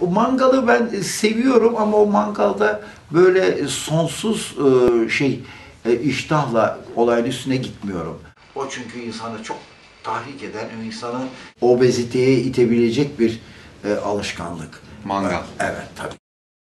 O mangalı ben e, seviyorum ama o mangalda böyle e, sonsuz e, şey iştahla olayın üstüne gitmiyorum. O çünkü insanı çok tahrik eden, insanı obeziteye itebilecek bir alışkanlık. Mangal. Evet tabii.